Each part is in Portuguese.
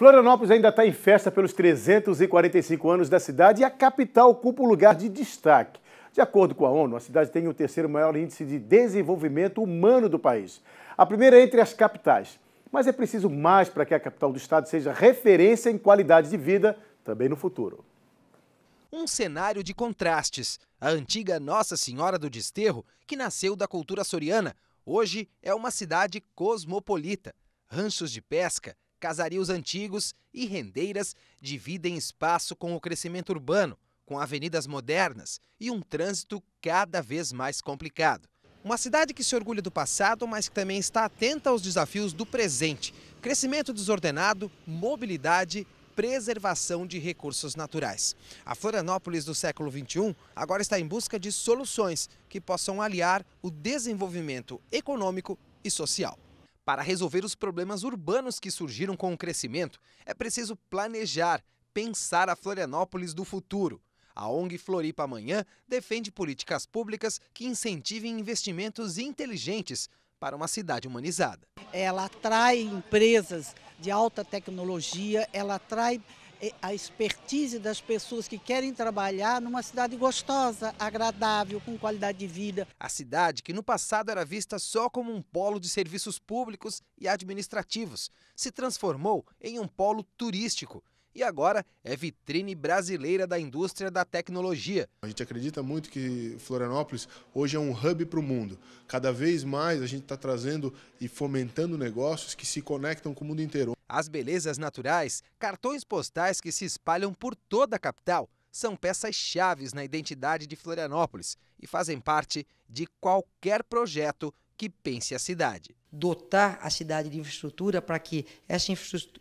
Florianópolis ainda está em festa pelos 345 anos da cidade e a capital ocupa um lugar de destaque. De acordo com a ONU, a cidade tem o terceiro maior índice de desenvolvimento humano do país. A primeira é entre as capitais. Mas é preciso mais para que a capital do estado seja referência em qualidade de vida também no futuro. Um cenário de contrastes. A antiga Nossa Senhora do Desterro, que nasceu da cultura soriana, hoje é uma cidade cosmopolita. Ranchos de pesca, casarios antigos e rendeiras dividem espaço com o crescimento urbano, com avenidas modernas e um trânsito cada vez mais complicado. Uma cidade que se orgulha do passado, mas que também está atenta aos desafios do presente: crescimento desordenado, mobilidade, preservação de recursos naturais. A Florianópolis do século XXI agora está em busca de soluções que possam aliar o desenvolvimento econômico e social. Para resolver os problemas urbanos que surgiram com o crescimento, é preciso planejar, pensar a Florianópolis do futuro. A ONG Floripa Amanhã defende políticas públicas que incentivem investimentos inteligentes para uma cidade humanizada. Ela atrai empresas de alta tecnologia, ela atrai a expertise das pessoas que querem trabalhar numa cidade gostosa, agradável, com qualidade de vida. A cidade, que no passado era vista só como um polo de serviços públicos e administrativos, se transformou em um polo turístico e agora é vitrine brasileira da indústria da tecnologia. A gente acredita muito que Florianópolis hoje é um hub para o mundo. Cada vez mais a gente está trazendo e fomentando negócios que se conectam com o mundo inteiro. As belezas naturais, cartões postais que se espalham por toda a capital, são peças chaves na identidade de Florianópolis e fazem parte de qualquer projeto que pense a cidade. Dotar a cidade de infraestrutura para que essa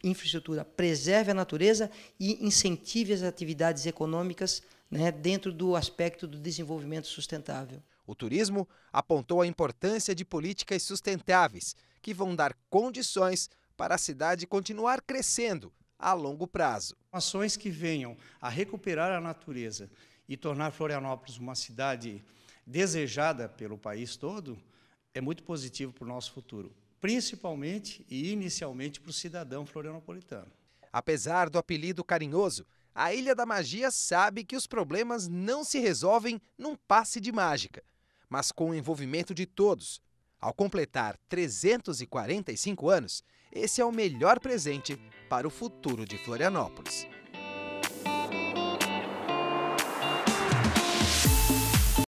infraestrutura preserve a natureza e incentive as atividades econômicas né, dentro do aspecto do desenvolvimento sustentável. O turismo apontou a importância de políticas sustentáveis que vão dar condições para a cidade continuar crescendo a longo prazo. Ações que venham a recuperar a natureza e tornar Florianópolis uma cidade desejada pelo país todo é muito positivo para o nosso futuro, principalmente e inicialmente para o cidadão florianopolitano. Apesar do apelido carinhoso, a Ilha da Magia sabe que os problemas não se resolvem num passe de mágica, mas com o envolvimento de todos. Ao completar 345 anos, esse é o melhor presente para o futuro de Florianópolis.